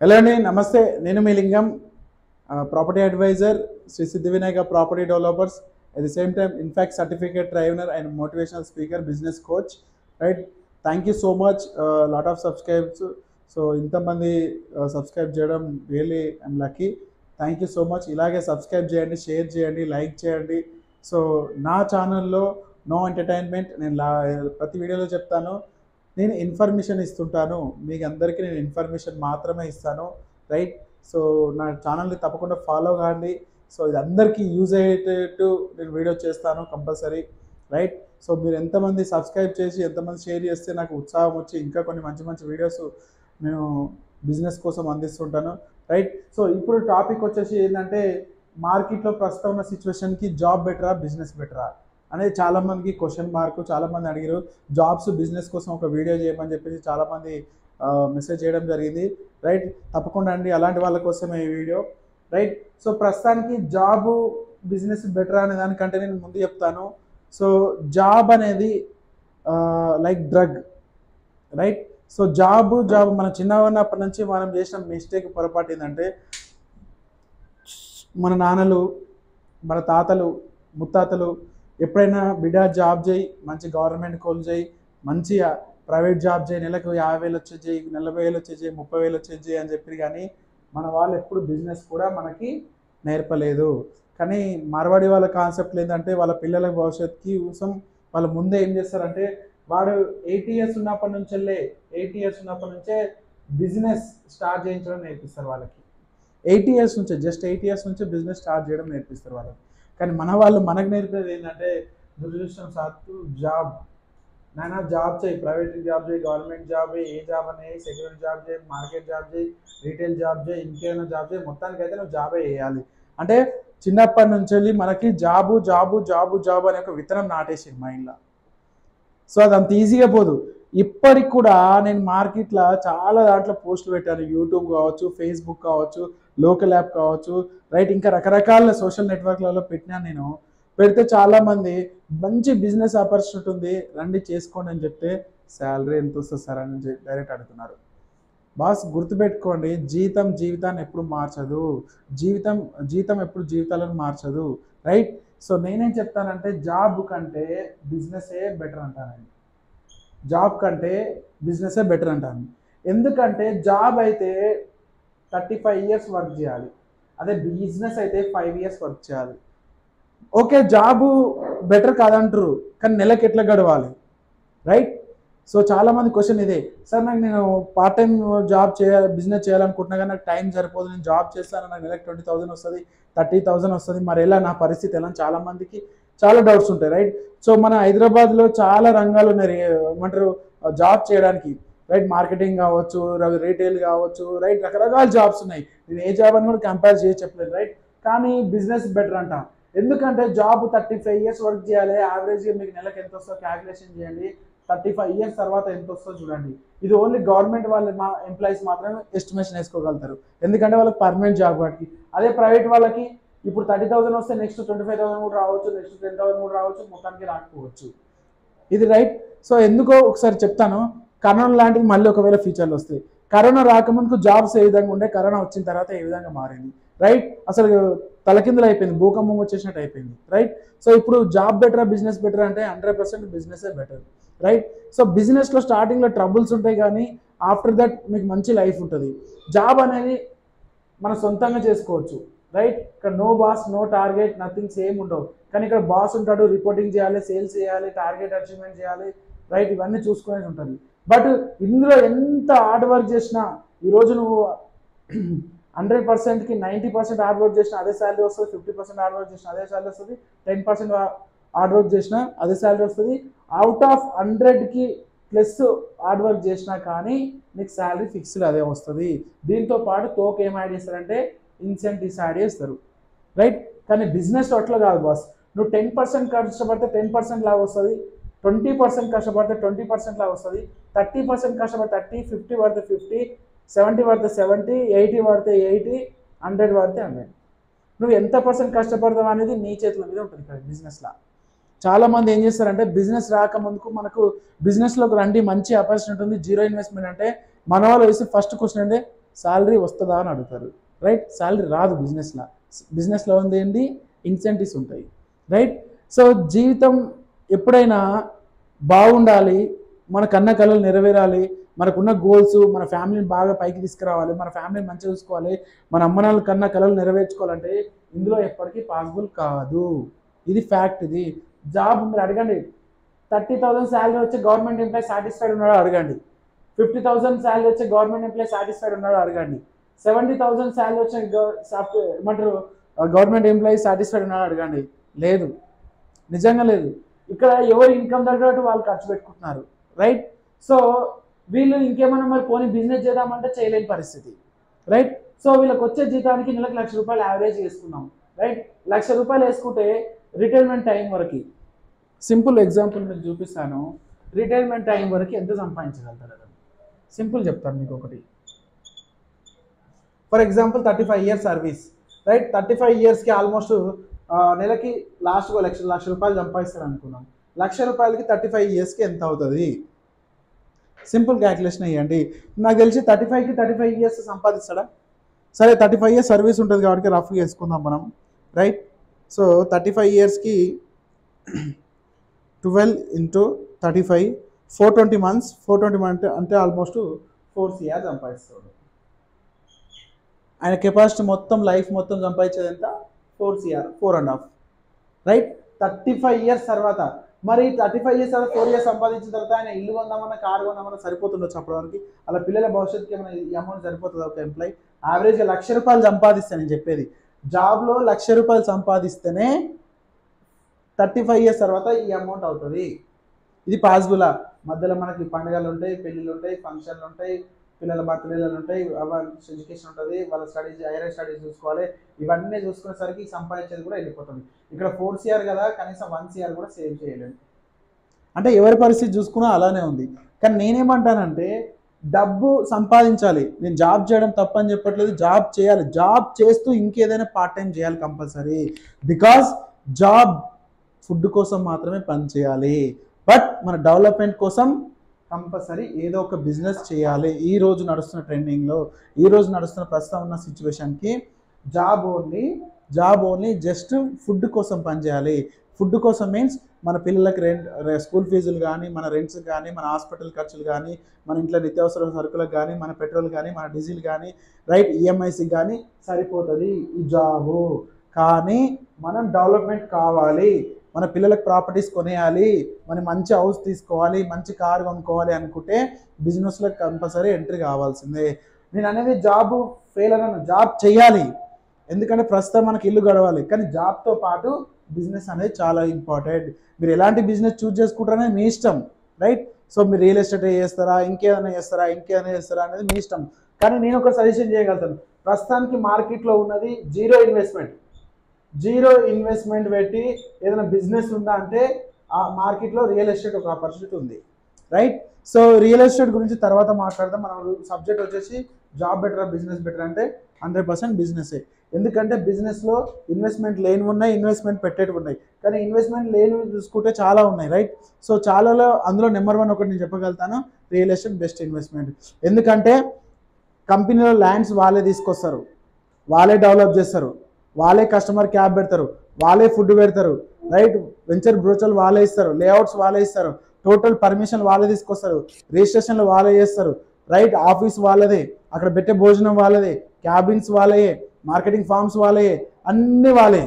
Hello అండి నమస్తే. నేను మీ Lingam property adviser Shri Siddhi Vinayaka property developers at the same time in fact certificate trainer and motivational speaker business coach right thank you so much lot of subscribes so ఇంతమంది subscribe చేయడం really I'm lucky thank you so much ఇలాగే subscribe చేయండి share చేయండి like చేయండి. So నా ఛానల్లో no entertainment నేను లా ప్రతి వీడియోలో చెప్తాను. నేను ఇన్ఫర్మేషన్ ఇస్తుంటాను. మీకు అందరికీ నేను ఇన్ఫర్మేషన్ మాత్రమే ఇస్తాను. రైట్ సో నా ఛానల్ని తప్పకుండా ఫాలో కాండి. సో ఇది అందరికీ యూజ్ అయ్యేటట్టు నేను వీడియో చేస్తాను కంపల్సరీ రైట్ సో మీరు ఎంతమంది సబ్స్క్రైబ్ చేసి ఎంతమంది షేర్ చేస్తే నాకు ఉత్సాహం వచ్చి ఇంకా కొన్ని మంచి మంచి వీడియోస్ నేను బిజినెస్ కోసం అందిస్తుంటాను. రైట్ సో ఇప్పుడు టాపిక్ వచ్చేసి ఏంటంటే మార్కెట్లో ప్రస్తుతం ఉన్న సిచ్యువేషన్కి జాబ్ బెటరా బిజినెస్ బెటరా అనేది చాలామందికి క్వశ్చన్ మార్క్ చాలామంది అడిగారు జాబ్స్ బిజినెస్ కోసం ఒక వీడియో చేయమని చెప్పేసి చాలామంది మెసేజ్ చేయడం జరిగింది. రైట్ తప్పకుండా అండి అలాంటి వాళ్ళ కోసమే ఈ వీడియో రైట్ సో ప్రస్తుతానికి జాబ్ బిజినెస్ బెటర్ అనే దానికంటే నేను ముందు చెప్తాను. సో జాబ్ అనేది like drug right so job job మన చిన్నగా ఉన్నప్పటి నుంచి మనం చేసిన మిస్టేక్ పొరపాటు ఏంటంటే మన నాన్నలు మన తాతలు ముత్తాతలు ఎప్పుడైనా బిడ్డ జాబ్ చేయి మంచి గవర్నమెంట్ కోల్ చేయి మంచి ప్రైవేట్ జాబ్ చేయి నెలకు యాభై వేలు వచ్చే చేయి నలభై వేలు వచ్చే చేయి ముప్పై వేలు వచ్చే చేయి అని చెప్పి కానీ మన వాళ్ళు ఎప్పుడు బిజినెస్ కూడా మనకి నేర్పలేదు. కానీ మార్వాడి వాళ్ళ కాన్సెప్ట్ ఏంటంటే వాళ్ళ పిల్లల భవిష్యత్తుకి కోసం వాళ్ళు ముందే ఏం చేస్తారంటే వాడు ఎయిట్ ఇయర్స్ ఉన్నప్పటి నుంచెల్లే వెళ్ళే ఎయిట్ ఇయర్స్ ఉన్నప్పటి నుంచే బిజినెస్ స్టార్ట్ చేయించడం నేర్పిస్తారు వాళ్ళకి. ఎయిట్ ఇయర్స్ నుంచే జస్ట్ ఎయిట్ ఇయర్స్ నుంచే బిజినెస్ స్టార్ట్ చేయడం నేర్పిస్తారు వాళ్ళకి. కానీ మన వాళ్ళు మనకు నేర్పేది ఏంటంటే దురదృష్టం సాత్తు జాబ్. నాయన జాబ్ చేయి ప్రైవేట్ జాబ్ చేయి గవర్నమెంట్ జాబ్ చేయి ఏ జాబ్ అనే సెక్యూరిటీ జాబ్ చేయి మార్కెట్ జాబ్ చేయి రీటైల్ జాబ్ చేయి ఇంకేమైనా జాబ్ చేయి మొత్తానికి అయితే నువ్వు జాబే వేయాలి అంటే చిన్నప్పటి నుంచి వెళ్ళి మనకి జాబు జాబు జాబు జాబు అనే ఒక విత్తనం నాటేసింది మైండ్లో సో అది అంత ఈజీగా పోదు. ఇప్పటికి కూడా నేను మార్కెట్లో చాలా దాంట్లో పోస్టులు పెట్టాను. యూట్యూబ్ కావచ్చు ఫేస్బుక్ కావచ్చు లోకల్ యాప్ కావచ్చు. రైట్ ఇంకా రకరకాల సోషల్ నెట్వర్క్లలో పెట్టినా నేను పెడితే చాలామంది మంచి బిజినెస్ ఆపర్చునిటీ ఉంది రండి చేసుకోండి అని చెప్తే శాలరీ ఎంత వస్తుంది సార్ అని డైరెక్ట్ అడుగుతున్నారు. బాస్ గుర్తుపెట్టుకోండి జీతం జీవితాన్ని ఎప్పుడు మార్చదు. జీవితం జీతం ఎప్పుడు జీవితాలను మార్చదు. రైట్? సో నేనేం చెప్తానంటే జాబ్ కంటే బిజినెసే బెటర్ అంటానండి జాబ్ కంటే బిజినెసే బెటర్ అంటాను. ఎందుకంటే జాబ్ అయితే థర్టీ ఫైవ్ ఇయర్స్ వర్క్ చేయాలి. అదే బిజినెస్ అయితే ఫైవ్ ఇయర్స్ వర్క్ చేయాలి. ఓకే జాబు బెటర్ కాదంటారు కానీ నెలకి ఎట్లా గడవాలి? రైట్? సో చాలామంది క్వశ్చన్ ఇదే. సార్ నాకు నేను పార్ట్ టైం జాబ్ చేయాలి బిజినెస్ చేయాలనుకుంటున్నా కానీ నాకు టైం సరిపోదు నేను జాబ్ చేస్తాను నాకు నెలకు ట్వంటీ థౌసండ్ వస్తుంది థర్టీ థౌసండ్ వస్తుంది మరి ఎలా నా పరిస్థితి ఎలా చాలామందికి చాలా డౌట్స్ ఉంటాయి రైట్? సో మన హైదరాబాద్లో చాలా రంగాలు ఉన్నాయి ఏమంటారు జాబ్ చేయడానికి. రైట్ మార్కెటింగ్ కావచ్చు రీటైల్ కావచ్చు రైట్ రకరకాల జాబ్స్ ఉన్నాయి. నేను ఏ జాబ్ అని కూడా కంపేర్ చేసి చెప్పలేదు రైట్ కానీ బిజినెస్ బెటర్ అంట. ఎందుకంటే job thirty five years work చేయాలి యావరేజ్గా మీకు నెలకు ఎంత వస్తుందో క్యాలిక్యులేషన్ చేయండి. థర్టీ ఫైవ్ ఇయర్స్ తర్వాత ఎంత వస్తుందో చూడండి. ఇది ఓన్లీ గవర్నమెంట్ వాళ్ళ మా ఎంప్లాయీస్ మాత్రమే ఎస్టిమేషన్ వేసుకోగలుగుతారు. ఎందుకంటే వాళ్ళకి పర్మనెంట్ జాబ్ వాటికి అదే ప్రైవేట్ వాళ్ళకి ఇప్పుడు థర్టీ థౌసండ్ వస్తే నెక్స్ట్ ట్వంటీ ఫైవ్ థౌసండ్ కూడా రావచ్చు నెక్స్ట్ టెన్ థౌసండ్ కూడా రావచ్చు మొత్తానికి రాకపోవచ్చు. ఇది రైట్ సో ఎందుకో ఒకసారి చెప్తాను. కరోనా లాంటివి మళ్ళీ ఒకవేళ ఫ్యూచర్లో వస్తాయి కరోనా రాకముందుకు జాబ్స్ ఏ విధంగా ఉండే కరోనా వచ్చిన తర్వాత ఏ విధంగా మారింది? రైట్ అసలు తలకిందులు అయిపోయింది భూకంపం వచ్చేసినట్టు అయిపోయింది. రైట్ సో ఇప్పుడు జాబ్ బెటరా బిజినెస్ బెటర్ అంటే హండ్రెడ్ పర్సెంట్ బిజినెసే బెటర్ రైట్ సో బిజినెస్లో స్టార్టింగ్లో ట్రబుల్స్ ఉంటాయి కానీ ఆఫ్టర్ దట్ మీకు మంచి లైఫ్ ఉంటుంది. జాబ్ అనేది మన సొంతంగా చేసుకోవచ్చు. రైట్ ఇక్కడ no boss no target nothing same ఉండవు. కానీ ఇక్కడ బాస్ ఉంటాడు రిపోర్టింగ్ చేయాలి సేల్స్ చేయాలి టార్గెట్ అచీవ్మెంట్ చేయాలి. రైట్ ఇవన్నీ చూసుకునేది ఉంటుంది. బట్ ఇందులో ఎంత హార్డ్ వర్క్ చేసినా ఈరోజు నువ్వు హండ్రెడ్ పర్సెంట్కి నైంటీ పర్సెంట్ హార్డ్ వర్క్ చేసినా అదే శాలరీ వస్తుంది ఫిఫ్టీ పర్సెంట్ హార్డ్ వర్క్ చేసినా అదే శాలరీ వస్తుంది టెన్ పర్సెంట్ హార్డ్ వర్క్ చేసినా అదే శాలరీ వస్తుంది. అవుట్ ఆఫ్ హండ్రెడ్కి ప్లస్ హార్డ్ వర్క్ చేసినా కానీ నీకు శాలరీ ఫిక్స్డ్ అదే వస్తుంది. దీంతో పాటు తోక ఏం యాడ్ చేస్తారంటే ఇన్సెంటివ్స్ యాడ్ చేస్తారు. రైట్ కానీ బిజినెస్ అట్లా కాదు బాస్ నువ్వు టెన్ పర్సెంట్ కష్టపడితే టెన్ పర్సెంట్ లాగా వస్తుంది. ట్వంటీ పర్సెంట్ కష్టపడితే ట్వంటీ పర్సెంట్ లాగా వస్తుంది. థర్టీ పర్సెంట్ కష్టపడితే థర్టీ ఫిఫ్టీ పడితే ఫిఫ్టీ సెవెంటీ పడితే సెవెంటీ ఎయిటీ పడితే ఎయిటీ హండ్రెడ్ పడితే హండ్రెడ్. నువ్వు ఎంత పర్సెంట్ కష్టపడతావు అనేది నీ చేతుల మీద ఉంటుంది ఇక్కడ బిజినెస్లో చాలామంది ఏం చేస్తారంటే బిజినెస్ రాకముందుకు మనకు బిజినెస్లోకి రండి మంచి ఆపర్చునిటీ ఉంది జీరో ఇన్వెస్ట్మెంట్ అంటే మన వాళ్ళు వేసి ఫస్ట్ క్వశ్చన్ అంటే శాలరీ వస్తుందా అని అడుగుతారు. రైట్ శాలరీ రాదు బిజినెస్లో బిజినెస్లో ఉంది ఏంటి ఇన్సెంటివ్స్ ఉంటాయి. రైట్ సో జీవితం ఎప్పుడైనా బాగుండాలి మన కన్న కళలు నెరవేరాలి మనకున్న గోల్స్ మన ఫ్యామిలీని బాగా పైకి తీసుకురావాలి మన ఫ్యామిలీని మంచిగా చూసుకోవాలి మన అమ్మ నాన్నల కన్నా కళలు నెరవేర్చుకోవాలంటే ఇందులో ఎప్పటికీ పాసిబుల్ కాదు. ఇది ఫ్యాక్ట్ ఇది. జాబ్ మీరు అడగండి. థర్టీ థౌసండ్ శాలరీ వచ్చే గవర్నమెంట్ ఎంప్లాయీ సాటిస్ఫైడ్ ఉన్నాడో? అడగండి. ఫిఫ్టీ థౌసండ్ శాలరీ వచ్చే గవర్నమెంట్ ఎంప్లాయీ సాటిస్ఫైడ్ ఉన్నాడో? అడగండి. సెవెంటీ థౌసండ్ శాలరీ వచ్చిన సాఫ్ట్వేర్ ఏమంటారు గవర్నమెంట్ ఎంప్లాయీ సాటిస్ఫైడ్ ఉన్నాడో? అడగండి. లేదు. నిజంగా లేదు. ఇక్కడ ఎవరు ఇన్కమ్ తగ్గట్టు వాళ్ళు ఖర్చు పెట్టుకుంటున్నారు రైట్ సో వీళ్ళు ఇంకేమైనా మరి పోనీ బిజినెస్ చేద్దామంటే చేయలేని పరిస్థితి రైట్ సో వీళ్ళకి వచ్చే జీతానికి నెలకు లక్ష రూపాయలు యావరేజ్ వేసుకున్నాం రైట్ లక్ష రూపాయలు వేసుకుంటే రిటైర్మెంట్ టైం వరకు సింపుల్ ఎగ్జాంపుల్ మీకు చూపిస్తాను. రిటైర్మెంట్ టైం వరకు ఎంత సంపాదించగలుగుతారు అతను? సింపుల్ చెప్తాను మీకు ఒకటి. For example thirty five years service right thirty five ఇయర్స్కి ఆల్మోస్ట్ నెలకి లాస్ట్గా లక్ష లక్ష రూపాయలు సంపాదిస్తారు అనుకున్నాం లక్ష రూపాయలకి థర్టీ ఫైవ్ ఇయర్స్కి ఎంత అవుతుంది? సింపుల్ క్యాల్కులేషన్ అయ్యండి నాకు తెలిసి థర్టీ ఫైవ్కి థర్టీ ఫైవ్ ఇయర్స్ సంపాదిస్తాడా? సరే థర్టీ ఫైవ్ ఇయర్స్ సర్వీస్ ఉంటుంది కాబట్టి రఫ్గా వేసుకుందాం మనం రైట్ సో థర్టీ ఫైవ్ ఇయర్స్కి twelve into thirty five four twenty months four twenty month అంటే ఆల్మోస్ట్ ఫోర్ సిఆర్ సంపాదిస్తాడు. ఆయన కెపాసిటీ మొత్తం లైఫ్ మొత్తం సంపాదించేది ఎంత? Four CR four and half right thirty five years తర్వాత. మరి థర్టీ ఫైవ్ ఇయర్స్ తర్వాత ఫోర్ ఇయర్స్ సంపాదించిన తర్వాత ఆయన ఇల్లు కొందామన్నా కారు కొందామన్నా సరిపోతుండొచ్చు అప్పటివరకు అలా పిల్లల భవిష్యత్తుకి ఏమైనా ఈ అమౌంట్ సరిపోతుంది ఒక ఎంప్లాయ్ యావరేజ్గా లక్ష రూపాయలు సంపాదిస్తాను నేను చెప్పేది. జాబ్లో లక్ష రూపాయలు సంపాదిస్తేనే థర్టీ ఫైవ్ ఇయర్స్ తర్వాత ఈ అమౌంట్ అవుతుంది. ఇది పాసిబులా మధ్యలో మనకి పండుగలు ఉంటాయి పెళ్ళిళ్ళు ఉంటాయి ఫంక్షన్లు ఉంటాయి పిల్లల బర్త్డేలు ఉంటాయి ఎడ్యుకేషన్ ఉంటుంది వాళ్ళ స్టడీస్ హైయర్ స్టడీస్ చూసుకోవాలి. ఇవన్నీ చూసుకునేసరికి సంపాదించేది కూడా వెళ్ళిపోతుంది. ఇక్కడ ఫోర్ సిఆర్ కదా కనీసం వన్ సిఆర్ కూడా సేవ్ చేయలేదు. అంటే ఎవరి పరిస్థితి చూసుకున్నా అలానే ఉంది. కానీ నేనేమంటానంటే డబ్బు సంపాదించాలి. నేను జాబ్ చేయడం తప్పని చెప్పట్లేదు జాబ్ చేయాలి. జాబ్ చేస్తూ ఇంకేదైనా పార్ట్ టైం చేయాలి కంపల్సరీ బికాస్ జాబ్ ఫుడ్ కోసం మాత్రమే పని చేయాలి బట్ మన డెవలప్మెంట్ కోసం కంపల్సరీ ఏదో ఒక బిజినెస్ చేయాలి. ఈ రోజు నడుస్తున్న ట్రెండింగ్లో ఈ రోజు నడుస్తున్న ప్రస్తుతం ఉన్న సిచ్యువేషన్కి job only job only just food కోసం పనిచేయాలి ఫుడ్ కోసం మీన్స్ మన పిల్లలకి రెంట్ స్కూల్ ఫీజులు కానీ మన రెంట్స్ కానీ మన హాస్పిటల్ ఖర్చులు కానీ మన ఇంట్లో నిత్యావసర సరుకులకు కానీ మన పెట్రోల్ కానీ మన డీజిల్ కానీ రైట్ ఈఎంఐస్కి కానీ సరిపోతుంది ఈ జాబు. కానీ మనం డెవలప్మెంట్ కావాలి. మన పిల్లలకు ప్రాపర్టీస్ కొనేయాలి మన మంచి హౌస్ తీసుకోవాలి మంచి కార్ కొనుక్కోవాలి అనుకుంటే బిజినెస్లో కంపల్సరీ ఎంట్రీ కావాల్సిందే. నేను అనేది జాబ్ ఫెయిల్ అన్నాను జాబ్ చేయాలి. ఎందుకంటే ప్రస్తుతం మనకి ఇల్లు గడవాలి. కానీ జాబ్తో పాటు బిజినెస్ అనేది చాలా ఇంపార్టెంట్ మీరు ఎలాంటి బిజినెస్ చూజ్ చేసుకుంటారనేది మీ ఇష్టం రైట్ సో మీరు రియల్ ఎస్టేట్ చేస్తారా ఇంకేదైనా చేస్తారా ఇంకేదైనా చేస్తారా అనేది మీ ఇష్టం. కానీ నేను ఒక సజెషన్ చేయగలుగుతాను. ప్రస్తుతానికి మార్కెట్లో ఉన్నది జీరో ఇన్వెస్ట్మెంట్ జీరో ఇన్వెస్ట్మెంట్ పెట్టి ఏదైనా బిజినెస్ ఉందా అంటే ఆ మార్కెట్లో రియల్ ఎస్టేట్ ఒక ఆపర్చునిటీ ఉంది. రైట్ సో రియల్ ఎస్టేట్ గురించి తర్వాత మాట్లాడదాం. మనం సబ్జెక్ట్ వచ్చేసి జాబ్ బెటర్ బిజినెస్ బెటర్ అంటే హండ్రెడ్ పర్సెంట్ బిజినెసే ఎందుకంటే బిజినెస్లో ఇన్వెస్ట్మెంట్ లేని ఉన్నాయి ఇన్వెస్ట్మెంట్ పెట్టేటివి ఉన్నాయి. కానీ ఇన్వెస్ట్మెంట్ లేని చూసుకుంటే చాలా ఉన్నాయి రైట్ సో చాలాలో అందులో నెంబర్ వన్ ఒకటి నేను చెప్పగలుగుతాను రియల్ ఎస్టేట్ బెస్ట్ ఇన్వెస్ట్మెంట్ ఎందుకంటే కంపెనీలో ల్యాండ్స్ వాళ్ళే తీసుకొస్తారు. వాళ్ళే డెవలప్ చేస్తారు. వాళ్ళే కస్టమర్ క్యాబ్ పెడతారు వాళ్ళే ఫుడ్ పెడతారు రైట్ వెంచర్ బ్రోచర్ వాళ్ళే ఇస్తారు లేఅవుట్స్ వాళ్ళే ఇస్తారు టోటల్ పర్మిషన్ వాళ్ళే తీసుకొస్తారు రిజిస్ట్రేషన్లు వాళ్ళే చేస్తారు రైట్ ఆఫీస్ వాళ్ళదే అక్కడ పెట్టే భోజనం వాళ్ళదే క్యాబిన్స్ వాళ్ళయే మార్కెటింగ్ ఫార్మ్స్ వాళ్ళే అన్ని వాళ్ళే.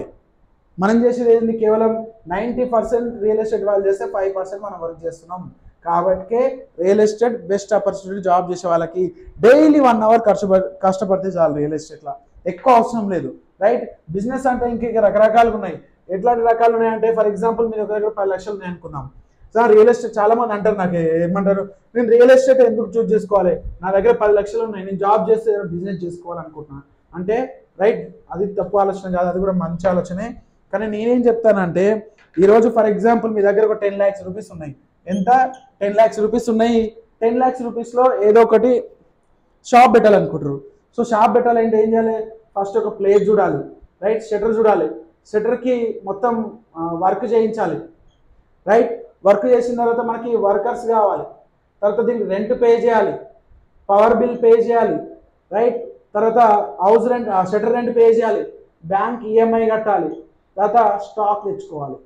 మనం చేసేది ఏంటి కేవలం నైంటీ పర్సెంట్ రియల్ ఎస్టేట్ వాళ్ళు చేస్తే ఫైవ్ పర్సెంట్ మనం వర్క్ చేస్తున్నాం. కాబట్టి real estate best opportunity job చేసే వాళ్ళకి డైలీ వన్ అవర్ ఖర్చు కష్టపడితే చాలు రియల్ ఎస్టేట్లో ఎక్కువ అవసరం లేదు. రైట్ బిజినెస్ అంటే ఇంక రకరకాలుగా ఉన్నాయి. ఎట్లాంటి రకాలు ఉన్నాయంటే ఫర్ ఎగ్జాంపుల్ మీరు ఒక దగ్గర పది లక్షలు ఉన్నాయి అనుకుందాం సార్ రియల్ ఎస్టేట్ చాలా మంది అంటారు నాకు ఏమంటారు? నేను రియల్ ఎస్టేట్ ఎందుకు చూస్ చేసుకోవాలి? నా దగ్గర పది లక్షలు ఉన్నాయి నేను జాబ్ చేస్తే బిజినెస్ చేసుకోవాలనుకుంటున్నాను అంటే రైట్ అది తప్పు ఆలోచన కాదు అది కూడా మంచి ఆలోచనే. కానీ నేనేం చెప్తానంటే ఈరోజు ఫర్ ఎగ్జాంపుల్ మీ దగ్గర ఒక టెన్ ల్యాక్స్ రూపీస్ ఉన్నాయి. ఎంత? టెన్ ల్యాక్స్ రూపీస్ ఉన్నాయి. టెన్ ల్యాక్స్ రూపీస్లో ఏదో ఒకటి షాప్ పెట్టాలనుకుంటారు సో షాప్ పెట్టాలంటే ఏం చేయాలి? ఫస్ట్ ఒక ప్లేస్ చూడాలి రైట్ షటర్ చూడాలి. షటర్కి మొత్తం వర్క్ చేయించాలి. రైట్ వర్క్ చేసిన తర్వాత మనకి వర్కర్స్ కావాలి. తర్వాత దీనికి రెంట్ పే చేయాలి. పవర్ బిల్ పే చేయాలి. రైట్ తర్వాత house rent shutter rent pay చేయాలి. బ్యాంక్ ఈఎంఐ కట్టాలి. తర్వాత స్టాక్ తెచ్చుకోవాలి.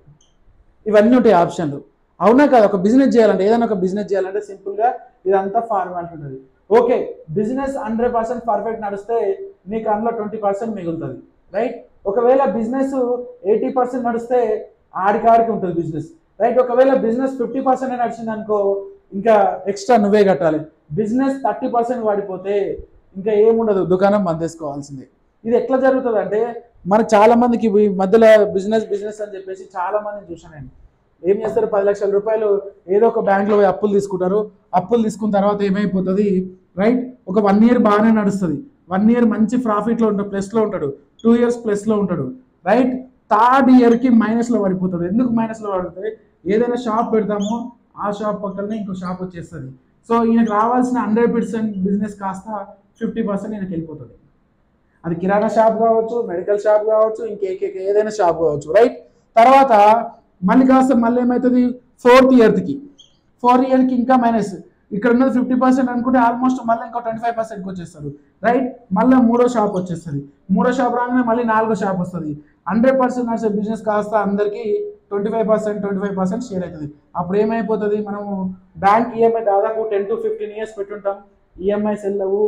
ఇవన్నీ ఉంటాయి ఆప్షన్లు. అవునా కాదు? ఒక బిజినెస్ చేయాలంటే ఏదైనా ఒక బిజినెస్ చేయాలంటే సింపుల్గా ఇదంతా ఫార్మాలిటీ ఉంటుంది. Okay business hundred percent perfect నడిస్తే నీకు అందులో ట్వంటీ పర్సెంట్ మిగులుతుంది రైట్ ఒకవేళ బిజినెస్ ఎయిటీ పర్సెంట్ నడిస్తే ఆడికాడికి ఉంటుంది బిజినెస్ రైట్ ఒకవేళ బిజినెస్ ఫిఫ్టీ పర్సెంట్ నడిచింది అనుకో ఇంకా ఎక్స్ట్రా నువ్వే కట్టాలి. బిజినెస్ థర్టీ పర్సెంట్ పడిపోతే ఇంకా ఏముండదు దుకాణం బందేసుకోవాల్సిందే ఇది ఎట్లా జరుగుతుంది అంటే మనకు చాలా మందికి ఈ మధ్యలో బిజినెస్ బిజినెస్ అని చెప్పేసి చాలా మందిని చూసాను నేను. ఏం చేస్తారు? పది లక్షల రూపాయలు ఏదో ఒక బ్యాంక్లో పోయి అప్పులు తీసుకుంటారు. అప్పులు తీసుకున్న తర్వాత ఏమైపోతుంది? రైట్ ఒక వన్ ఇయర్ బాగానే నడుస్తుంది. వన్ ఇయర్ మంచి ప్రాఫిట్లో ఉంటాడు ప్లస్లో ఉంటాడు. టూ ఇయర్స్ ప్లస్లో ఉంటాడు. రైట్? థర్డ్ ఇయర్కి మైనస్లో పడిపోతాడు. ఎందుకు మైనస్లో పడుతుంది ఏదైనా షాప్ పెడతామో ఆ షాప్ పక్కనే ఇంకో షాప్ వచ్చేస్తుంది. సో ఈయనకు రావాల్సిన హండ్రెడ్ పర్సెంట్ బిజినెస్ కాస్త ఫిఫ్టీ పర్సెంట్ ఈయనకి వెళ్ళిపోతుంది. అది కిరాణా షాప్ కావచ్చు మెడికల్ షాప్ కావచ్చు ఇంకేకే ఏదైనా షాప్ కావచ్చు. రైట్? తర్వాత మళ్ళీ కాస్త మళ్ళీ ఏమవుతుంది ఫోర్త్ ఇయర్కి ఫోర్త్ ఇయర్కి ఇంకా మైనస్ ఇక్కడ ఉన్నది ఫిఫ్టీ పర్సెంట్ అనుకుంటే ఆల్మోస్ట్ మళ్ళీ ఇంకో ట్వంటీ ఫైవ్ పర్సెంట్కి వచ్చేస్తారు. రైట్ మళ్ళీ మూడో షాప్ వచ్చేస్తుంది. మూడో షాప్ రాగానే మళ్ళీ నాలుగో షాప్ వస్తుంది. హండ్రెడ్ పర్సెంట్ నడిచే బిజినెస్ కాస్త అందరికీ twenty five percent twenty five percent share అవుతుంది. అప్పుడు ఏమైపోతుంది? మనము బ్యాంక్ ఈఎంఐ దాదాపు టెన్ టు ఫిఫ్టీన్ ఇయర్స్ పెట్టుంటాం. ఈఎంఐస్ వెళ్ళవు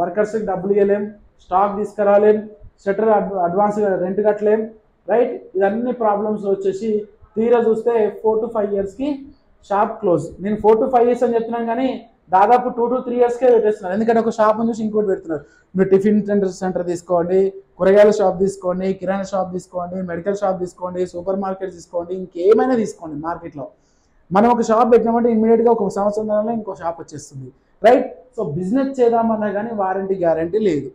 వర్కర్స్కి డబ్బులు ఇవ్వలేం స్టాక్ తీసుకురాలేం షటర్ అడ్వాన్స్ రెంట్ కట్టలేం. రైట్ ఇదన్నీ ప్రాబ్లమ్స్ వచ్చేసి తీరా చూస్తే ఫోర్ టు ఫైవ్ ఇయర్స్కి షాప్ క్లోజ్. నేను ఫోర్ టు ఫైవ్ ఇయర్స్ అని చెప్తున్నాను కానీ దాదాపు టూ టు త్రీ ఇయర్స్కే పెట్టేస్తున్నారు. ఎందుకంటే ఒక షాప్ చూసి ఇంకోటి పెడుతున్నారు. మీరు టిఫిన్ సెంటర్ సెంటర్ తీసుకోండి కూరగాయల షాప్ తీసుకోండి కిరాణా షాప్ తీసుకోండి మెడికల్ షాప్ తీసుకోండి సూపర్ మార్కెట్ తీసుకోండి ఇంకేమైనా తీసుకోండి మార్కెట్లో. మనం ఒక షాప్ పెట్టినామంటే ఇమ్మీడియట్గా ఒక సంవత్సరం తర్వాత ఇంకో షాప్ వచ్చేస్తుంది. రైట్? సో బిజినెస్ చేద్దామన్నా కానీ వారంటీ గ్యారంటీ లేదు.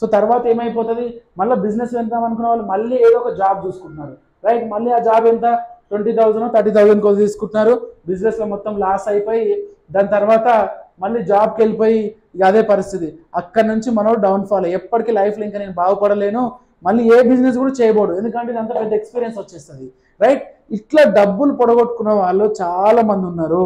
సో తర్వాత ఏమైపోతుంది? మళ్ళీ బిజినెస్ వెళ్దాం అనుకున్న వాళ్ళు మళ్ళీ ఏదో ఒక జాబ్ చూసుకుంటున్నారు. రైట్? మళ్ళీ ఆ జాబ్ ఎంత? ట్వంటీ థౌసండ్ థర్టీ థౌసండ్ కోసం తీసుకుంటున్నారు. బిజినెస్లో మొత్తం లాస్ అయిపోయి దాని తర్వాత మళ్ళీ జాబ్కి వెళ్ళిపోయి ఇక అదే పరిస్థితి. అక్కడ నుంచి మనం డౌన్ఫాల్ ఎప్పటికీ లైఫ్లో ఇంకా నేను బాగుపడలేను. మళ్ళీ ఏ బిజినెస్ కూడా చేయబోడు ఎందుకంటే ఇదంతా పెద్ద ఎక్స్పీరియన్స్ వచ్చేస్తుంది. రైట్? ఇట్లా డబ్బులు పొడగొట్టుకున్న వాళ్ళు చాలా మంది ఉన్నారు.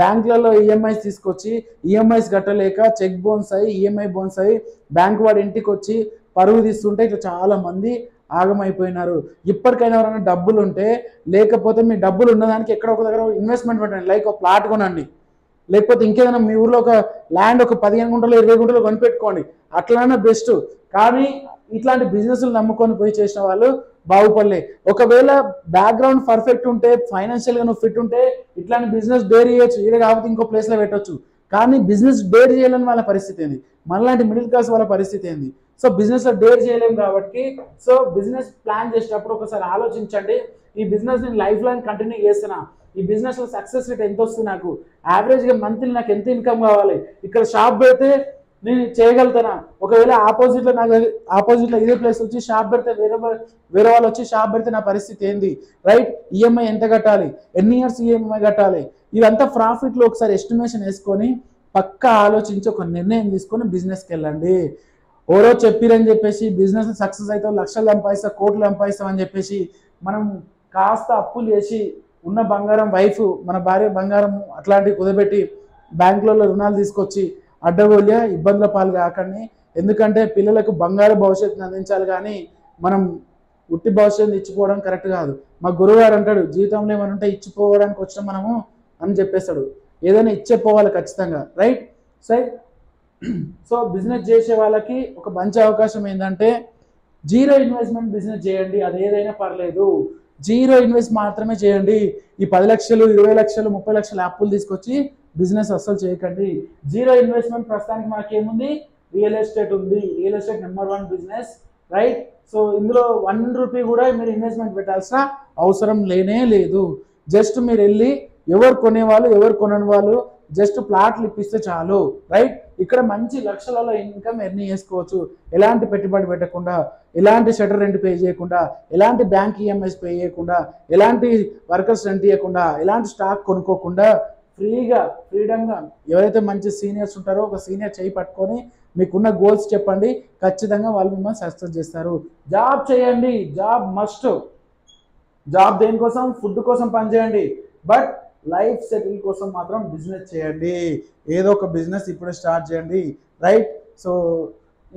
బ్యాంకులలో ఈఎంఐస్ తీసుకొచ్చి ఈఎంఐస్ కట్టలేక చెక్ బోన్స్ అయ్యి ఈఎంఐ బోన్స్ అయ్యి బ్యాంక్ వాడి ఇంటికి వచ్చి పరుగు తీస్తుంటే ఇట్లా చాలా మంది ఆగమైపోయినారు. ఇప్పటికైనా ఎవరైనా డబ్బులు ఉంటే లేకపోతే మీ డబ్బులు ఉన్నదానికి ఎక్కడ ఒక దగ్గర ఇన్వెస్ట్మెంట్ పెట్టండి. లైక్ ఒక ప్లాట్ కొనండి. లేకపోతే ఇంకేదైనా మీ ఊర్లో ఒక ల్యాండ్ ఒక పదిహేను గుంటలు ఇరవై గుంటలు కొనిపెట్టుకోండి. అట్లనే బెస్ట్ కానీ ఇట్లాంటి బిజినెస్లు నమ్ముకొని పోయి చేసిన వాళ్ళు బాగుపడలే. ఒకవేళ బ్యాక్గ్రౌండ్ పర్ఫెక్ట్ ఉంటే ఫైనాన్షియల్గా నువ్వు ఫిట్ ఉంటే ఇట్లాంటి బిజినెస్ డేర్ చేయొచ్చు. ఈడ కాకపోతే ఇంకో ప్లేస్లో పెట్టొచ్చు. కానీ బిజినెస్ డేర్ చేయాలని వాళ్ళ పరిస్థితి ఏంది? మనలాంటి మిడిల్ క్లాస్ వాళ్ళ పరిస్థితి ఏంది? సో బిజినెస్లో డేర్ చేయలేం కాబట్టి సో బిజినెస్ ప్లాన్ చేసేటప్పుడు ఒకసారి ఆలోచించండి. ఈ బిజినెస్ నేను లైఫ్ లైన్ కంటిన్యూ చేస్తున్నా. ఈ బిజినెస్లో సక్సెస్ రేట్ ఎంత వస్తుంది నాకు? యావరేజ్గా మంత్లీ నాకు ఎంత ఇన్కమ్ కావాలి? ఇక్కడ షాప్ పెడితే నేను చేయగలుగుతానా? ఒకవేళ ఆపోజిట్లో నాకు ఆపోజిట్లో ఇదే ప్లేస్ వచ్చి షాప్ పెడితే వేరే వేరే వాళ్ళు వచ్చి షాప్ పెడితే నా పరిస్థితి ఏంది? రైట్ ఈఎంఐ ఎంత కట్టాలి? ఎన్ని ఇయర్స్ ఈఎంఐ కట్టాలి? ఇదంతా ప్రాఫిట్లో ఒకసారి ఎస్టిమేషన్ వేసుకొని పక్కా ఆలోచించి ఒక నిర్ణయం తీసుకొని బిజినెస్కి వెళ్ళండి. ఓరో చెప్పిరని చెప్పేసి బిజినెస్ సక్సెస్ అవుతావు లక్షలు సంపాదిస్తా కోట్లు సంపాదిస్తావు అని చెప్పేసి మనం కాస్త అప్పులు చేసి ఉన్న బంగారం వైఫ్ మన భార్య బంగారం అట్లాంటివి కుదబెట్టి బ్యాంకులలో రుణాలు తీసుకొచ్చి అడ్డగోలియా ఇబ్బందుల పాలు కాకండి. ఎందుకంటే పిల్లలకు బంగారు భవిష్యత్తుని అందించాలి కానీ మనం ఉట్టి భవిష్యత్తుని ఇచ్చిపోవడం కరెక్ట్ కాదు. మా గురువుగారు అంటాడు జీవితంలో ఏమైనా ఉంటే ఇచ్చిపోవడానికి వచ్చిన మనము అని చెప్పేస్తాడు. ఏదైనా ఇచ్చే పోవాలి ఖచ్చితంగా. రైట్? సరే సో బిజినెస్ చేసే వాళ్ళకి ఒక మంచి అవకాశం ఏంటంటే జీరో ఇన్వెస్ట్మెంట్ బిజినెస్ చేయండి. అది ఏదైనా పర్లేదు. జీరో ఇన్వెస్ట్ మాత్రమే చేయండి. ఈ పది లక్షలు ఇరవై లక్షలు ముప్పై లక్షలు అప్పులు తీసుకొచ్చి బిజినెస్ అస్సలు చేయకండి. జీరో ఇన్వెస్ట్మెంట్ ప్రస్తుతానికి మాకేముంది? ఏముంది రియల్ ఎస్టేట్ ఉంది. Real estate number one business right so ఇందులో వన్ రూపీ కూడా మీరు ఇన్వెస్ట్మెంట్ పెట్టాల్సిన అవసరం లేనే లేదు. జస్ట్ మీరు వెళ్ళి ఎవరు కొనేవాళ్ళు ఎవరు కొనని వాళ్ళు జస్ట్ ప్లాట్లు ఇప్పిస్తే చాలు రైట్ ఇక్కడ మంచి లక్షలలో ఇన్కమ్ ఎర్న్ చేసుకోవచ్చు. ఎలాంటి పెట్టుబడి పెట్టకుండా ఎలాంటి షటర్ రెంట్ పే చేయకుండా ఎలాంటి బ్యాంక్ ఈఎంఐస్ పే చేయకుండా ఎలాంటి వర్కర్స్ రెంట్ ఇవ్వకుండా ఎలాంటి స్టాక్ కొనుక్కోకుండా ఫ్రీగా ఫ్రీడంగా ఎవరైతే మంచి సీనియర్స్ ఉంటారో ఒక సీనియర్ చేయి పట్టుకొని మీకున్న గోల్స్ చెప్పండి. ఖచ్చితంగా వాళ్ళు మిమ్మల్ని సక్సెస్ చేస్తారు. జాబ్ చేయండి. జాబ్ మస్ట్ జాబ్ దేనికోసం? ఫుడ్ కోసం పనిచేయండి. బట్ లైఫ్ సెటిల్ కోసం మాత్రం బిజినెస్ చేయండి. ఏదో ఒక బిజినెస్ ఇప్పుడే స్టార్ట్ చేయండి. రైట్? సో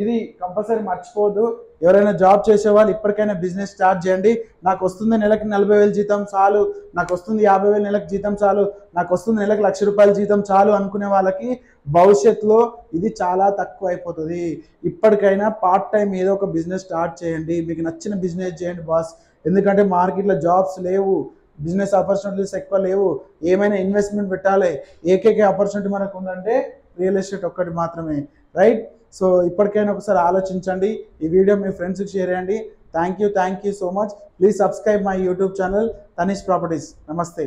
ఇది కంపల్సరీ మర్చిపోవద్దు. ఎవరైనా జాబ్ చేసే వాళ్ళు ఇప్పటికైనా బిజినెస్ స్టార్ట్ చేయండి. నాకు వస్తుంది నెలకి నలభై వేలు జీతం చాలు. నాకు వస్తుంది యాభై వేలు నెలకు జీతం చాలు. నాకు వస్తుంది నెలకు లక్ష రూపాయల జీతం చాలు అనుకునే వాళ్ళకి భవిష్యత్తులో ఇది చాలా తక్కువ అయిపోతుంది ఇప్పటికైనా పార్ట్ టైం ఏదో ఒక బిజినెస్ స్టార్ట్ చేయండి. మీకు నచ్చిన బిజినెస్ చేయండి బాస్. ఎందుకంటే మార్కెట్లో జాబ్స్ లేవు. బిజినెస్ ఆపర్చునిటీస్ ఎక్కువ లేవు. ఏమైనా ఇన్వెస్ట్మెంట్ పెట్టాలి ఏకైక ఆపర్చునిటీ మనకు ఉందంటే రియల్ ఎస్టేట్ ఒక్కటి మాత్రమే రైట్? సో ఇప్పటికైనా ఒకసారి ఆలోచించండి. ఈ వీడియో మీ ఫ్రెండ్స్కి షేర్ చేయండి. Thank you thank you so much. Please subscribe my YouTube channel Tanish properties. నమస్తే.